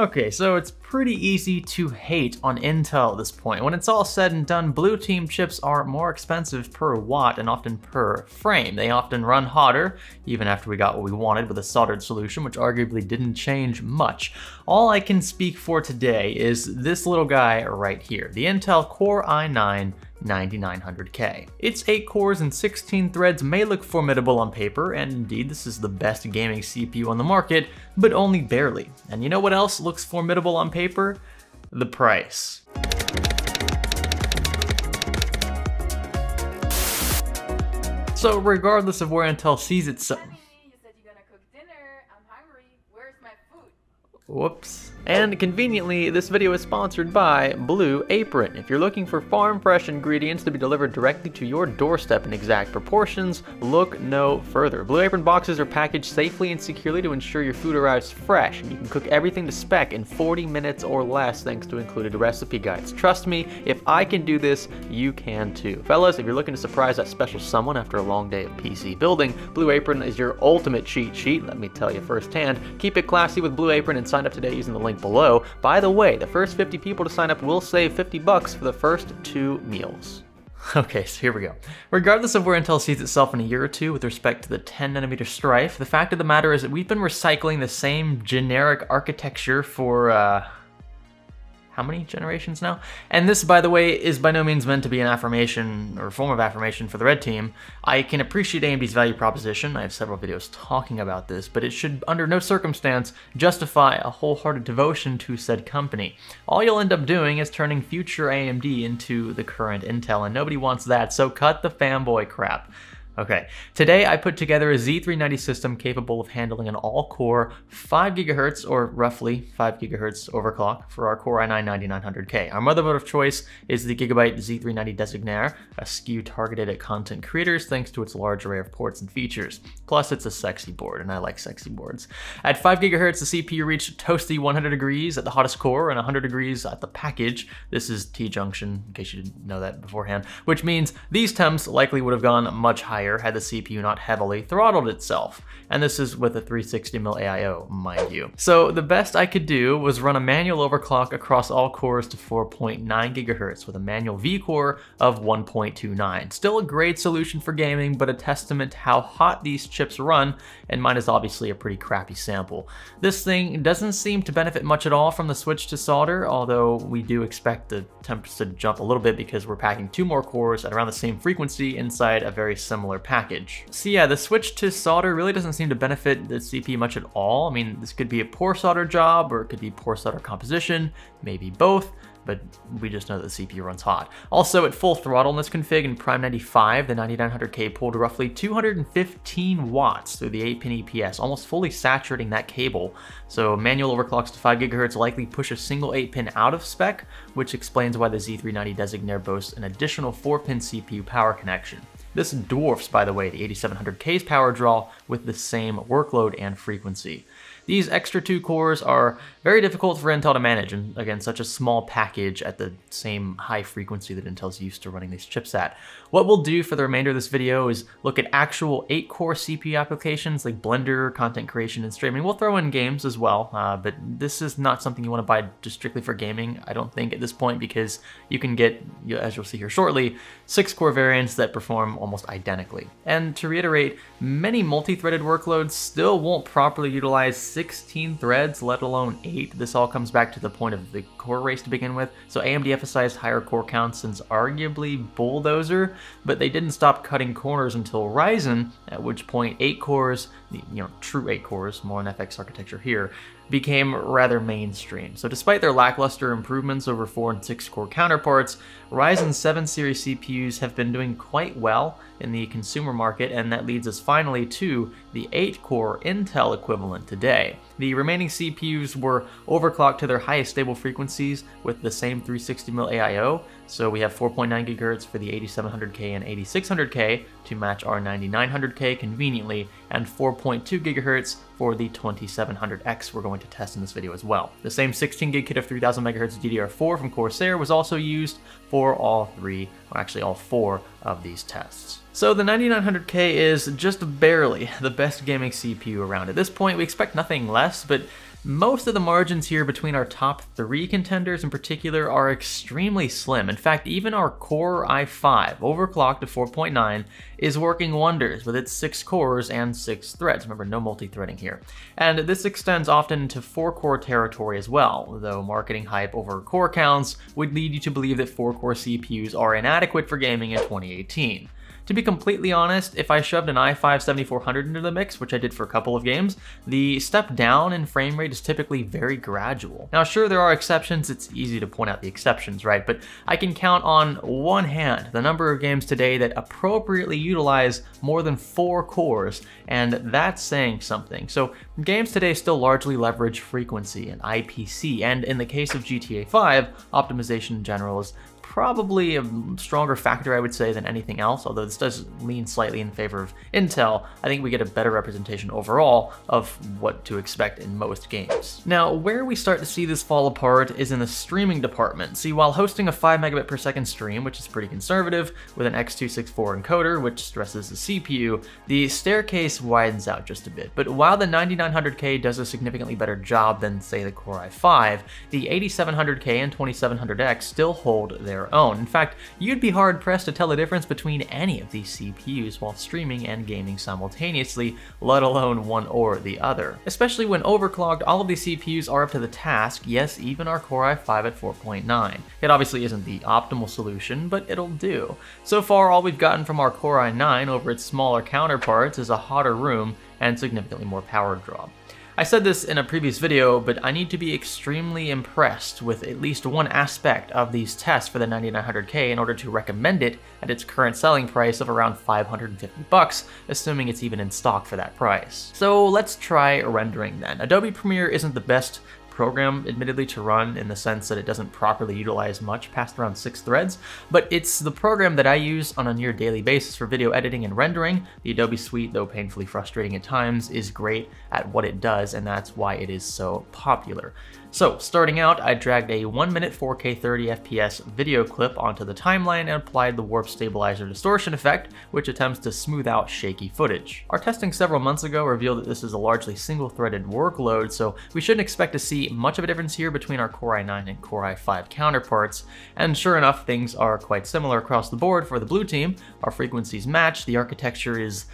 Okay, so it's pretty easy to hate on Intel at this point. When it's all said and done, Blue Team chips are more expensive per watt and often per frame. They often run hotter, even after we got what we wanted with a soldered solution, which arguably didn't change much. All I can speak for today is this little guy right here, the Intel Core i9 9900K. Its 8 cores and 16 threads may look formidable on paper, and indeed this is the best gaming CPU on the market, but only barely. And you know what else looks formidable on paper? The price. So regardless of where Intel sees itself... Whoops. And conveniently, this video is sponsored by Blue Apron. If you're looking for farm fresh ingredients to be delivered directly to your doorstep in exact proportions, look no further. Blue Apron boxes are packaged safely and securely to ensure your food arrives fresh, and you can cook everything to spec in 40 minutes or less thanks to included recipe guides. Trust me, if I can do this, you can too. Fellas, if you're looking to surprise that special someone after a long day of PC building, Blue Apron is your ultimate cheat sheet, let me tell you firsthand. Keep it classy with Blue Apron and sign up today using the link below. By the way, the first 50 people to sign up will save 50 bucks for the first two meals. Okay, so here we go. Regardless of where Intel sees itself in a year or two with respect to the 10 nanometer strife, the fact of the matter is that we've been recycling the same generic architecture for, uh, how many generations now? And this, by the way, is by no means meant to be an affirmation or form of affirmation for the red team. I can appreciate AMD's value proposition. I have several videos talking about this, but it should under no circumstance justify a wholehearted devotion to said company. All you'll end up doing is turning future AMD into the current Intel, and nobody wants that, so cut the fanboy crap. Okay, today I put together a Z390 system capable of handling an all-core 5 GHz or roughly 5 GHz overclock for our Core i9-9900K. Our motherboard of choice is the Gigabyte Z390 Designare, a SKU targeted at content creators thanks to its large array of ports and features. Plus, it's a sexy board, and I like sexy boards. At 5 GHz, the CPU reached toasty 100 degrees at the hottest core and 100 degrees at the package. This is T-junction, in case you didn't know that beforehand, which means these temps likely would have gone much higher higher had the CPU not heavily throttled itself. And this is with a 360mm AIO, mind you. So the best I could do was run a manual overclock across all cores to 4.9 GHz with a manual V-core of 1.29. Still a great solution for gaming, but a testament to how hot these chips run, and mine is obviously a pretty crappy sample. This thing doesn't seem to benefit much at all from the switch to solder, although we do expect the temps to jump a little bit because we're packing two more cores at around the same frequency inside a very similar package. So yeah, the switch to solder really doesn't seem to benefit the CPU much at all. I mean, this could be a poor solder job or it could be poor solder composition, maybe both but we just know that the CPU runs hot. Also, at full throttle in this config in Prime 95, the 9900K pulled roughly 215 watts through the 8-pin EPS, almost fully saturating that cable. So manual overclocks to 5 GHz likely push a single 8-pin out of spec, which explains why the Z390 Designare boasts an additional 4-pin CPU power connection. This dwarfs, by the way, the 8700K's power draw with the same workload and frequency. These extra two cores are very difficult for Intel to manage, and again, such a small package at the same high frequency that Intel's used to running these chips at. What we'll do for the remainder of this video is look at actual 8-core CPU applications like Blender, content creation, and streaming. We'll throw in games as well, uh, but this is not something you want to buy just strictly for gaming, I don't think, at this point, because you can get, as you'll see here shortly, 6-core variants that perform almost identically. And to reiterate, many multi-threaded workloads still won't properly utilize 16 threads, let alone 8. This all comes back to the point of the core race to begin with. So AMD emphasized higher core counts since arguably Bulldozer, but they didn't stop cutting corners until Ryzen, at which point 8 cores, you know, true 8 cores, more on FX architecture here, became rather mainstream. So despite their lackluster improvements over 4 and 6 core counterparts, Ryzen 7 series CPUs have been doing quite well in the consumer market, and that leads us finally to the 8-core Intel equivalent today. The remaining CPUs were overclocked to their highest stable frequencies with the same 360mm AIO, so we have 4.9 GHz for the 8700K and 8600K to match our 9900K conveniently, and 4.2 GHz for the 2700X we're going to test in this video as well. The same 16 gig kit of 3000 MHz DDR4 from Corsair was also used for all three, or actually all four of these tests. So the 9900K is just barely the best gaming CPU around. At this point, we expect nothing less, but Most of the margins here between our top three contenders in particular are extremely slim. In fact, even our Core i5, overclocked to 4.9, is working wonders with its 6 cores and 6 threads. Remember, no multi-threading here. And this extends often to 4-core territory as well, though marketing hype over core counts would lead you to believe that 4-core CPUs are inadequate for gaming in 2018. To be completely honest, if I shoved an i5 7400 into the mix, which I did for a couple of games, the step down in frame rate is typically very gradual. Now sure, there are exceptions, it's easy to point out the exceptions, right? But I can count on one hand the number of games today that appropriately utilize more than four cores, and that's saying something. So games today still largely leverage frequency and IPC, and in the case of GTA 5, optimization in general is probably a stronger factor, I would say, than anything else, although this does lean slightly in favor of Intel. I think we get a better representation overall of what to expect in most games. Now, where we start to see this fall apart is in the streaming department. See, while hosting a 5 megabit per second stream, which is pretty conservative, with an X264 encoder, which stresses the CPU, the staircase widens out just a bit. But while the 9900K does a significantly better job than, say, the Core i5, the 8700K and 2700X still hold own. In fact, you'd be hard pressed to tell the difference between any of these CPUs while streaming and gaming simultaneously, let alone one or the other. Especially when overclocked, all of these CPUs are up to the task, yes, even our Core i5 at 4.9. It obviously isn't the optimal solution, but it'll do. So far, all we've gotten from our Core i9 over its smaller counterparts is a hotter room and significantly more power draw. I said this in a previous video, but I need to be extremely impressed with at least one aspect of these tests for the 9900K in order to recommend it at its current selling price of around 550 bucks, assuming it's even in stock for that price. So let's try rendering then. Adobe Premiere isn't the best program, admittedly, to run in the sense that it doesn't properly utilize much past around six threads, but it's the program that I use on a near daily basis for video editing and rendering. The Adobe Suite, though painfully frustrating at times, is great at what it does, and that's why it is so popular. So starting out, I dragged a 1 minute 4K 30 FPS video clip onto the timeline and applied the warp stabilizer distortion effect, which attempts to smooth out shaky footage. Our testing several months ago revealed that this is a largely single-threaded workload, so we shouldn't expect to see much of a difference here between our Core i9 and Core i5 counterparts, and sure enough, things are quite similar across the board for the blue team. Our frequencies match, the architecture is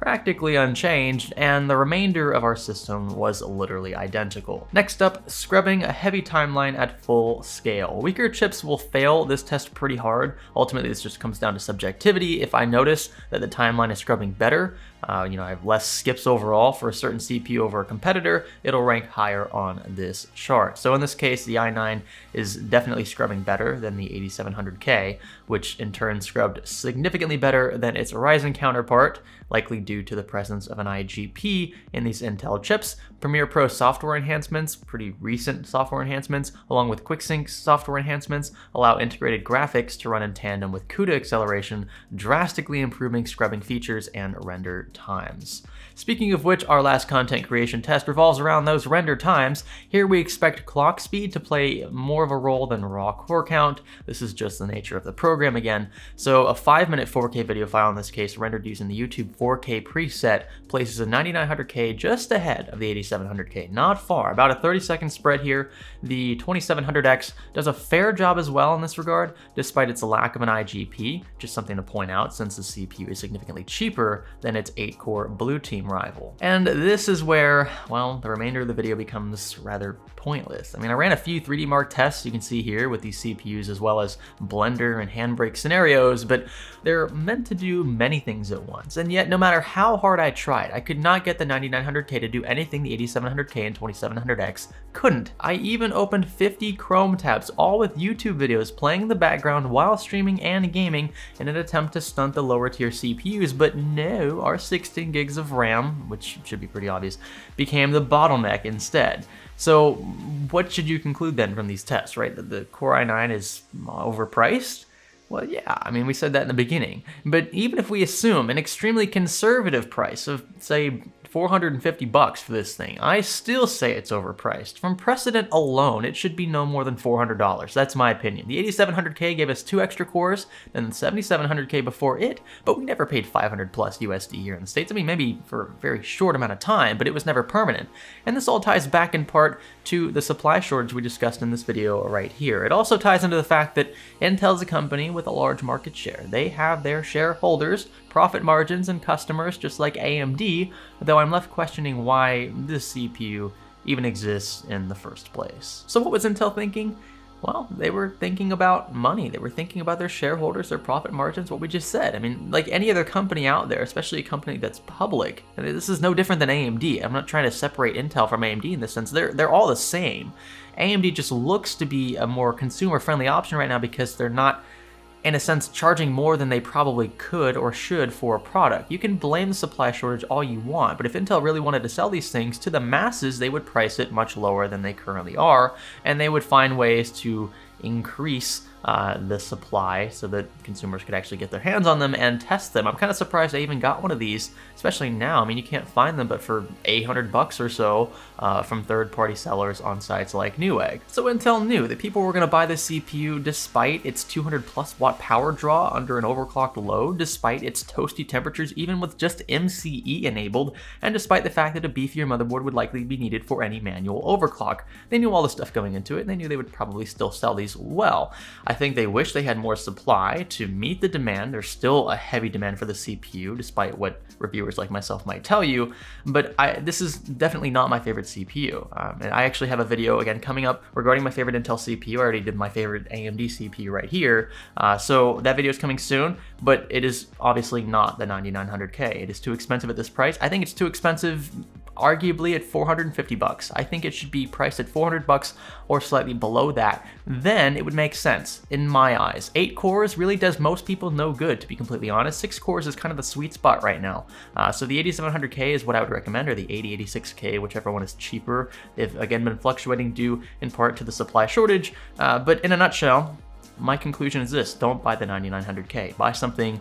practically unchanged, and the remainder of our system was literally identical. Next up, scrubbing a heavy timeline at full scale. Weaker chips will fail this test pretty hard. Ultimately, this just comes down to subjectivity. If I notice that the timeline is scrubbing better, uh, you know, I have less skips overall for a certain CPU over a competitor, it'll rank higher on this chart. So in this case, the i9 is definitely scrubbing better than the 8700K, which in turn scrubbed significantly better than its Ryzen counterpart, likely due to the presence of an IGP in these Intel chips. Premiere Pro software enhancements, pretty recent software enhancements, along with QuickSync software enhancements, allow integrated graphics to run in tandem with CUDA acceleration, drastically improving scrubbing features and render times. Speaking of which, our last content creation test revolves around those render times. Here we expect clock speed to play more of a role than raw core count. This is just the nature of the program again. So a 5 minute 4K video file in this case rendered using the YouTube 4K preset places a 9900K just ahead of the 8700K, not far, about a 30 second spread here. The 2700X does a fair job as well in this regard, despite its lack of an IGP, just something to point out since the CPU is significantly cheaper than its 8 core blue team rival. And this is where, well, the remainder of the video becomes rather pointless. I mean, I ran a few 3D Mark tests you can see here with these CPUs as well as Blender and Handbrake scenarios, but they're meant to do many things at once. And yet, no matter how hard I tried, I could not get the 9900K to do anything the 8700K and 2700X couldn't. I even opened 50 Chrome tabs, all with YouTube videos playing in the background while streaming and gaming in an attempt to stunt the lower tier CPUs, but no, our 16 gigs of RAM, which should be pretty obvious, became the bottleneck instead. So what should you conclude then from these tests, right? That the Core i9 is overpriced? Well, yeah, I mean, we said that in the beginning. But even if we assume an extremely conservative price of, say, 450 bucks for this thing. I still say it's overpriced. From precedent alone, it should be no more than $400. That's my opinion. The 8700K gave us two extra cores than the 7700K before it, but we never paid 500 plus USD here in the States. I mean, maybe for a very short amount of time, but it was never permanent. And this all ties back in part to the supply shortage we discussed in this video right here. It also ties into the fact that Intel's a company with a large market share. They have their shareholders profit margins and customers just like AMD, though I'm left questioning why this CPU even exists in the first place. So what was Intel thinking? Well, they were thinking about money. They were thinking about their shareholders, their profit margins, what we just said. I mean, like any other company out there, especially a company that's public, this is no different than AMD. I'm not trying to separate Intel from AMD in this sense. They're, they're all the same. AMD just looks to be a more consumer-friendly option right now because they're not in a sense, charging more than they probably could or should for a product. You can blame the supply shortage all you want, but if Intel really wanted to sell these things to the masses, they would price it much lower than they currently are, and they would find ways to increase uh, the supply so that consumers could actually get their hands on them and test them. I'm kind of surprised I even got one of these, especially now. I mean, you can't find them but for 800 bucks or so uh, from third-party sellers on sites like Newegg. So Intel knew that people were going to buy the CPU despite its 200 plus watt power draw under an overclocked load, despite its toasty temperatures even with just MCE enabled, and despite the fact that a beefier motherboard would likely be needed for any manual overclock. They knew all the stuff going into it, and they knew they would probably still sell these well. I think they wish they had more supply to meet the demand. There's still a heavy demand for the CPU, despite what reviewers like myself might tell you, but I, this is definitely not my favorite CPU. Um, and I actually have a video, again, coming up regarding my favorite Intel CPU. I already did my favorite AMD CPU right here, uh, so that video is coming soon, but it is obviously not the 9900K. It is too expensive at this price. I think it's too expensive arguably at 450 bucks. I think it should be priced at 400 bucks or slightly below that. Then it would make sense in my eyes. Eight cores really does most people no good, to be completely honest. Six cores is kind of the sweet spot right now. Uh, so the 8700K is what I would recommend, or the 8086K, whichever one is cheaper. They've again been fluctuating due in part to the supply shortage. Uh, but in a nutshell, my conclusion is this, don't buy the 9900K. Buy something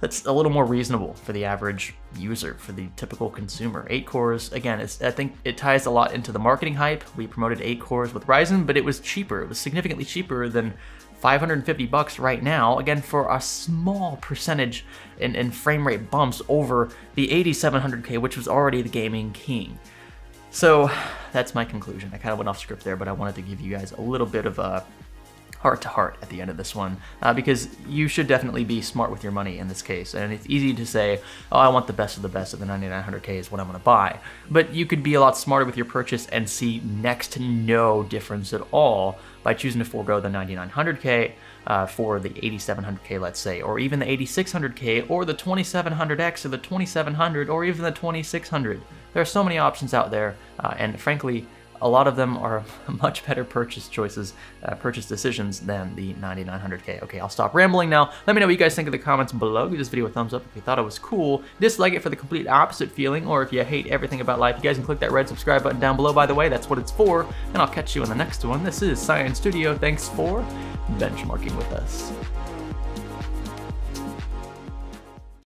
that's a little more reasonable for the average user, for the typical consumer. Eight cores, again, I think it ties a lot into the marketing hype. We promoted eight cores with Ryzen, but it was cheaper. It was significantly cheaper than 550 bucks right now, again, for a small percentage in, in frame rate bumps over the 8700K, which was already the gaming king. So that's my conclusion. I kind of went off script there, but I wanted to give you guys a little bit of a heart to heart at the end of this one uh, because you should definitely be smart with your money in this case. And it's easy to say, oh, I want the best of the best of the 9900K is what I'm to buy. But you could be a lot smarter with your purchase and see next to no difference at all by choosing to forego the 9900K uh, for the 8700K, let's say, or even the 8600K, or the 2700X, or the 2700, or even the 2600. There are so many options out there, uh, and frankly, a lot of them are much better purchase choices, uh, purchase decisions than the 9900K. Okay, I'll stop rambling now. Let me know what you guys think in the comments below. Give this video a thumbs up if you thought it was cool. Dislike it for the complete opposite feeling, or if you hate everything about life, you guys can click that red subscribe button down below, by the way. That's what it's for. And I'll catch you in the next one. This is Science Studio. Thanks for benchmarking with us.